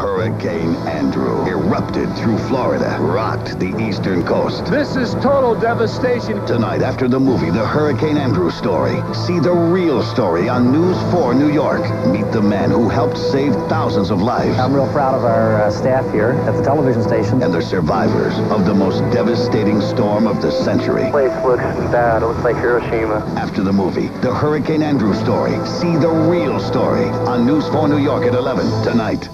Hurricane Andrew erupted through Florida, rocked the eastern coast. This is total devastation. Tonight, after the movie The Hurricane Andrew Story, see the real story on News 4 New York. Meet the man who helped save thousands of lives I'm real proud of our uh, staff here at the television station. and the survivors of the most devastating storm of the century. The place looks bad. It looks like Hiroshima. After the movie, The Hurricane Andrew Story, see the real story on News 4 New York at 11 tonight.